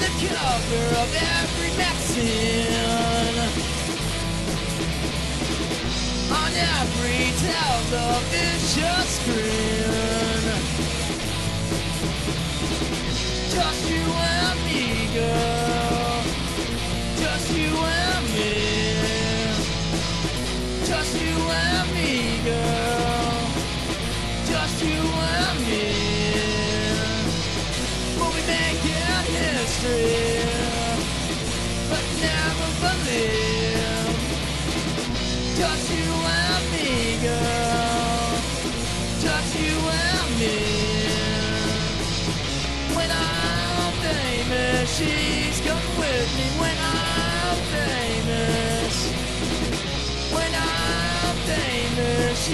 the cover of every magazine. On every television screen. You and me. When I'm famous, with me. When I'm famous. When I'm famous,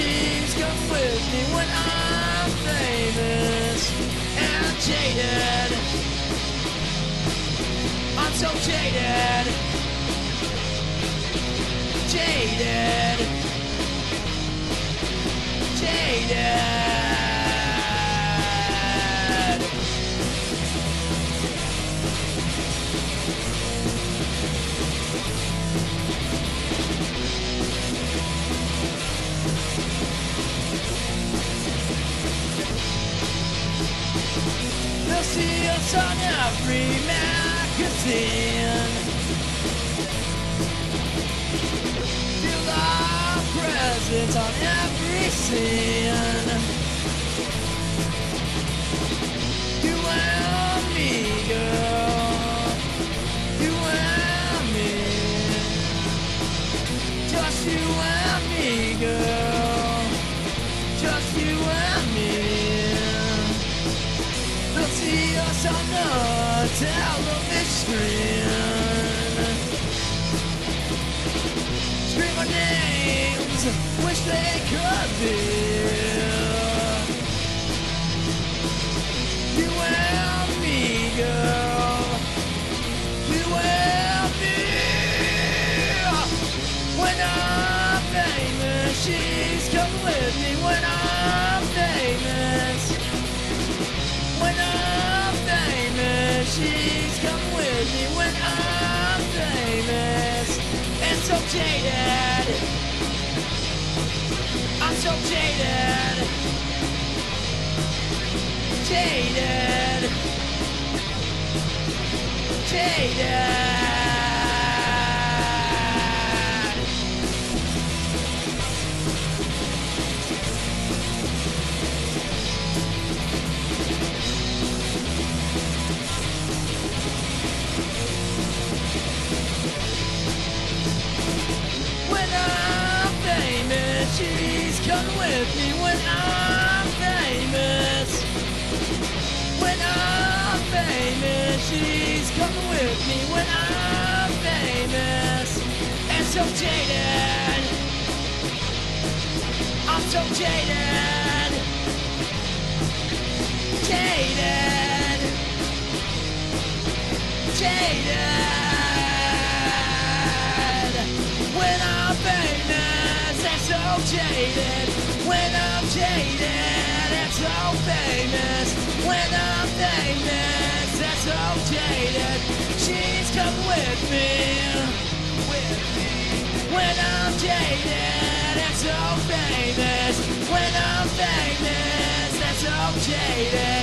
with me. When I'm famous and jaded. I'm so jaded. Jaded. Jaded. See on every magazine. Feel our presence on every scene. You and me, girl. You and me. Just you and me, girl. Just you and me. See us on the television screen. Scream our names, wish they could be. Jaded. I'm so jaded. Jaded. Coming with me. When I'm famous, when I'm famous, she's coming with me. When I'm famous, and so jaded, I'm so jaded, jaded, jaded. jaded when I'm jaded. It's so famous when I'm famous. It's so jaded. She's come with me. When I'm jaded, it's so famous. When I'm famous, that's so jaded.